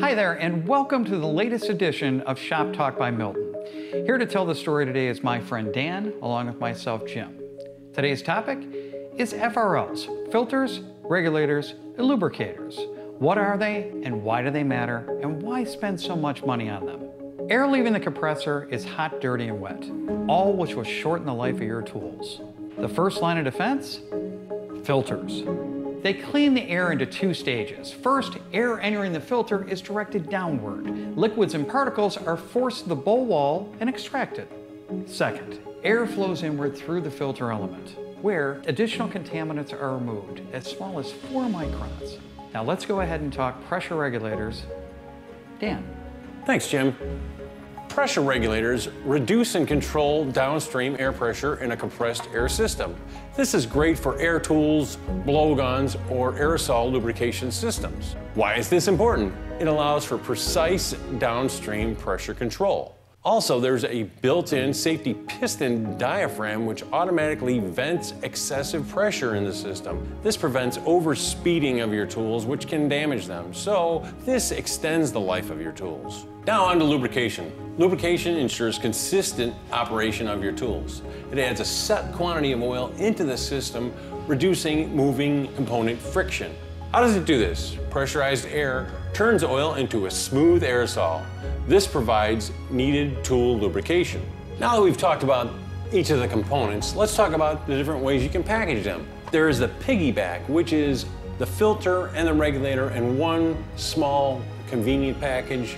Hi there, and welcome to the latest edition of Shop Talk by Milton. Here to tell the story today is my friend Dan, along with myself, Jim. Today's topic is FRLs filters, regulators, and lubricators. What are they, and why do they matter, and why spend so much money on them? Air leaving the compressor is hot, dirty, and wet, all which will shorten the life of your tools. The first line of defense? Filters. They clean the air into two stages. First, air entering the filter is directed downward. Liquids and particles are forced to the bowl wall and extracted. Second, air flows inward through the filter element, where additional contaminants are removed as small as four microns. Now let's go ahead and talk pressure regulators. Dan. Thanks, Jim. Pressure regulators reduce and control downstream air pressure in a compressed air system. This is great for air tools, blowguns, or aerosol lubrication systems. Why is this important? It allows for precise downstream pressure control. Also, there's a built-in safety piston diaphragm which automatically vents excessive pressure in the system. This prevents overspeeding of your tools, which can damage them. So this extends the life of your tools. Now on to lubrication. Lubrication ensures consistent operation of your tools. It adds a set quantity of oil into the system, reducing moving component friction. How does it do this? Pressurized air turns oil into a smooth aerosol. This provides needed tool lubrication. Now that we've talked about each of the components, let's talk about the different ways you can package them. There is the piggyback, which is the filter and the regulator in one small convenient package.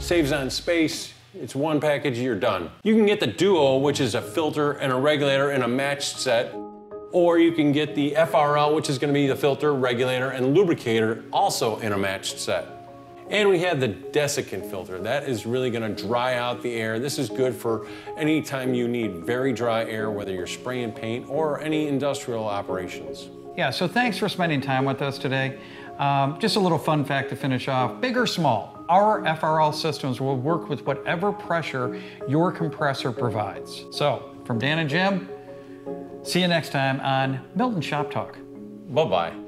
Saves on space, it's one package, you're done. You can get the Duo, which is a filter and a regulator in a matched set, or you can get the FRL, which is gonna be the filter, regulator, and lubricator, also in a matched set. And we have the desiccant filter. That is really gonna dry out the air. This is good for any time you need very dry air, whether you're spraying paint or any industrial operations. Yeah, so thanks for spending time with us today. Um, just a little fun fact to finish off. Big or small, our FRL systems will work with whatever pressure your compressor provides. So, from Dan and Jim, See you next time on Milton Shop Talk. Bye bye.